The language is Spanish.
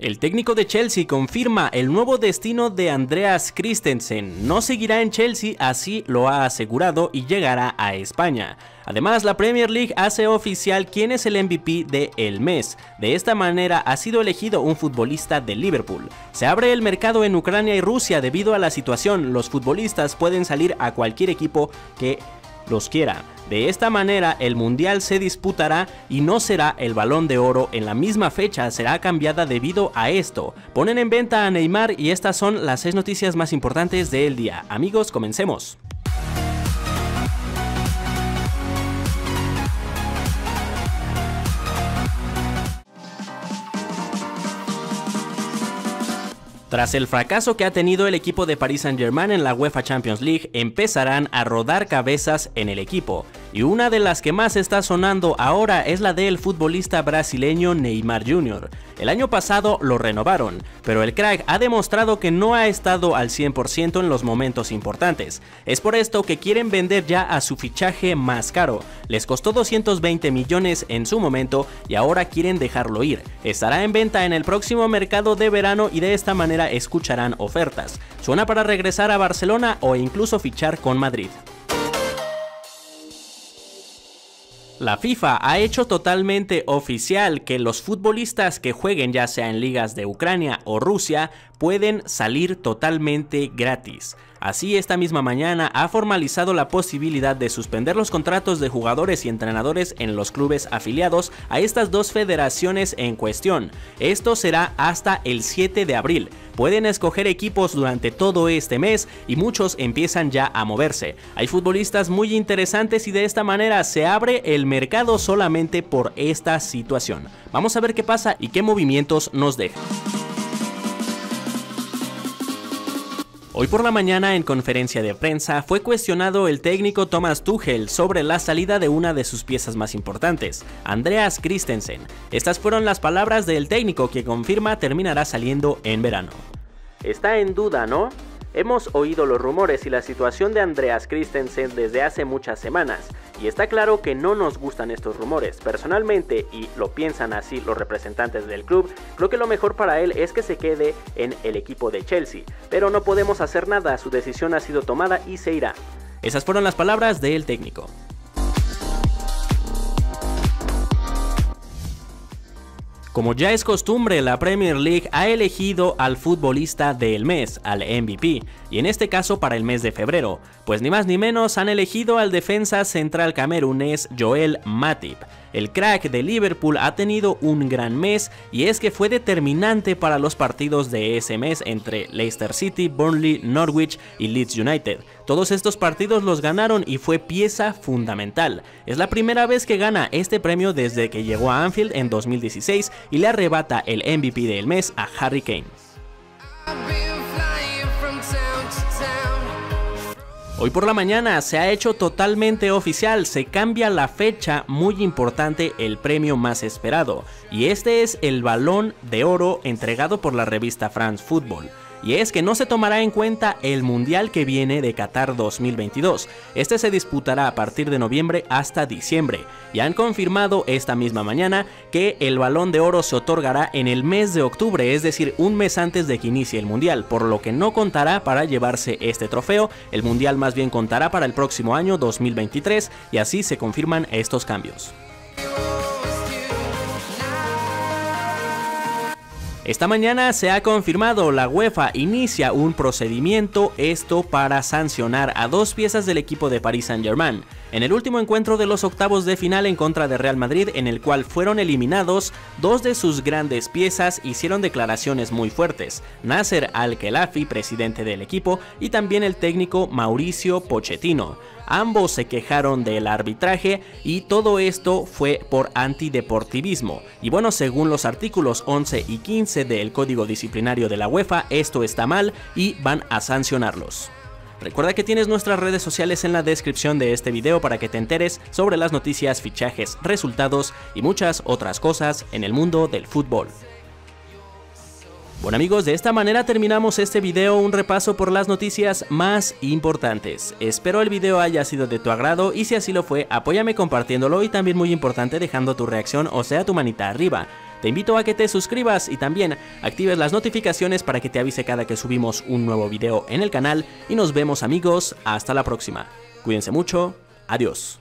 El técnico de Chelsea confirma el nuevo destino de Andreas Christensen. No seguirá en Chelsea, así lo ha asegurado y llegará a España. Además, la Premier League hace oficial quién es el MVP de el mes. De esta manera ha sido elegido un futbolista de Liverpool. Se abre el mercado en Ucrania y Rusia debido a la situación. Los futbolistas pueden salir a cualquier equipo que los quiera. De esta manera el mundial se disputará y no será el balón de oro en la misma fecha, será cambiada debido a esto. Ponen en venta a Neymar y estas son las 6 noticias más importantes del día. Amigos, comencemos. Tras el fracaso que ha tenido el equipo de Paris Saint-Germain en la UEFA Champions League, empezarán a rodar cabezas en el equipo y una de las que más está sonando ahora es la del futbolista brasileño Neymar Jr. El año pasado lo renovaron, pero el crack ha demostrado que no ha estado al 100% en los momentos importantes. Es por esto que quieren vender ya a su fichaje más caro. Les costó 220 millones en su momento y ahora quieren dejarlo ir. Estará en venta en el próximo mercado de verano y de esta manera escucharán ofertas. Suena para regresar a Barcelona o incluso fichar con Madrid. La FIFA ha hecho totalmente oficial que los futbolistas que jueguen ya sea en ligas de Ucrania o Rusia pueden salir totalmente gratis. Así, esta misma mañana ha formalizado la posibilidad de suspender los contratos de jugadores y entrenadores en los clubes afiliados a estas dos federaciones en cuestión. Esto será hasta el 7 de abril. Pueden escoger equipos durante todo este mes y muchos empiezan ya a moverse. Hay futbolistas muy interesantes y de esta manera se abre el mercado solamente por esta situación. Vamos a ver qué pasa y qué movimientos nos deja. Hoy por la mañana en conferencia de prensa fue cuestionado el técnico Thomas Tuchel sobre la salida de una de sus piezas más importantes, Andreas Christensen. Estas fueron las palabras del técnico que confirma terminará saliendo en verano. Está en duda, ¿no? Hemos oído los rumores y la situación de Andreas Christensen desde hace muchas semanas, y está claro que no nos gustan estos rumores. Personalmente, y lo piensan así los representantes del club, creo que lo mejor para él es que se quede en el equipo de Chelsea, pero no podemos hacer nada, su decisión ha sido tomada y se irá. Esas fueron las palabras del técnico. Como ya es costumbre, la Premier League ha elegido al futbolista del mes, al MVP, y en este caso para el mes de febrero, pues ni más ni menos han elegido al defensa central camerunés Joel Matip. El crack de Liverpool ha tenido un gran mes y es que fue determinante para los partidos de ese mes entre Leicester City, Burnley, Norwich y Leeds United. Todos estos partidos los ganaron y fue pieza fundamental. Es la primera vez que gana este premio desde que llegó a Anfield en 2016 y le arrebata el MVP del mes a Harry Kane. Hoy por la mañana se ha hecho totalmente oficial, se cambia la fecha muy importante, el premio más esperado, y este es el balón de oro entregado por la revista France Football y es que no se tomará en cuenta el Mundial que viene de Qatar 2022. Este se disputará a partir de noviembre hasta diciembre, y han confirmado esta misma mañana que el balón de oro se otorgará en el mes de octubre, es decir, un mes antes de que inicie el Mundial, por lo que no contará para llevarse este trofeo, el Mundial más bien contará para el próximo año 2023, y así se confirman estos cambios. Esta mañana se ha confirmado, la UEFA inicia un procedimiento, esto para sancionar a dos piezas del equipo de Paris Saint Germain. En el último encuentro de los octavos de final en contra de Real Madrid, en el cual fueron eliminados, dos de sus grandes piezas hicieron declaraciones muy fuertes. Nasser Al-Khelafi, presidente del equipo, y también el técnico Mauricio Pochettino. Ambos se quejaron del arbitraje y todo esto fue por antideportivismo. Y bueno, según los artículos 11 y 15 del Código Disciplinario de la UEFA, esto está mal y van a sancionarlos. Recuerda que tienes nuestras redes sociales en la descripción de este video para que te enteres sobre las noticias, fichajes, resultados y muchas otras cosas en el mundo del fútbol. Bueno amigos, de esta manera terminamos este video, un repaso por las noticias más importantes. Espero el video haya sido de tu agrado y si así lo fue, apóyame compartiéndolo y también muy importante dejando tu reacción o sea tu manita arriba. Te invito a que te suscribas y también actives las notificaciones para que te avise cada que subimos un nuevo video en el canal y nos vemos amigos, hasta la próxima. Cuídense mucho, adiós.